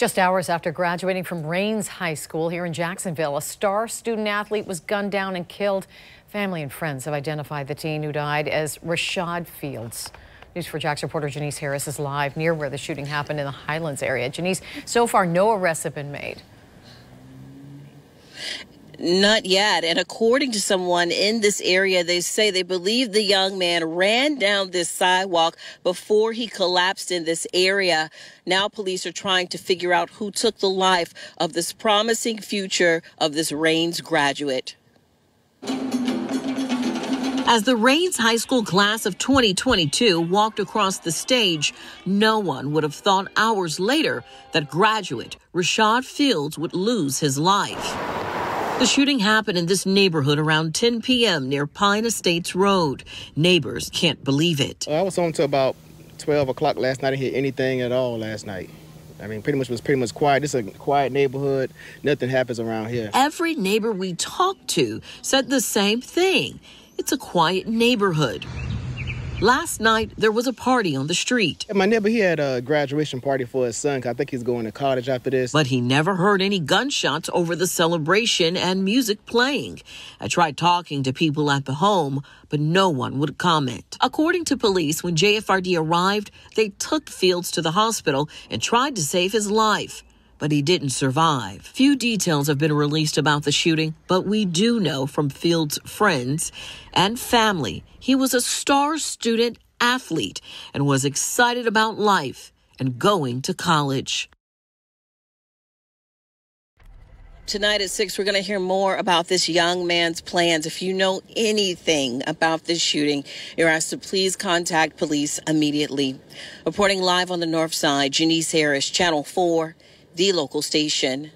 Just hours after graduating from Raines High School here in Jacksonville, a star student athlete was gunned down and killed. Family and friends have identified the teen who died as Rashaud Fields. News4JAX reporter Janice Harris is live near where the shooting happened in the Highlands area. Janice, so far no arrests have been made. Not yet. And according to someone in this area, they say they believe the young man ran down this sidewalk before he collapsed in this area. Now police are trying to figure out who took the life of this promising future of this Raines graduate. As the Raines High School class of 2022 walked across the stage, no one would have thought hours later that graduate Rashaud Fields would lose his life. The shooting happened in this neighborhood around 10 p.m. near Pine Estates Road. Neighbors can't believe it. I was home until about 12 o'clock last night. I didn't hear anything at all last night. I mean, pretty much was pretty much quiet. This is a quiet neighborhood. Nothing happens around here. Every neighbor we talked to said the same thing. It's a quiet neighborhood. Last night, there was a party on the street. My neighbor, he had a graduation party for his son. I think he's going to college after this. But he never heard any gunshots over the celebration and music playing. I tried talking to people at the home, but no one would comment. According to police, when JFRD arrived, they took Fields to the hospital and tried to save his life but he didn't survive. Few details have been released about the shooting, but we do know from Fields' friends and family he was a star student athlete and was excited about life and going to college. Tonight at 6, we're going to hear more about this young man's plans. If you know anything about this shooting, you're asked to please contact police immediately. Reporting live on the north side, Janice Harris, Channel 4 the local station.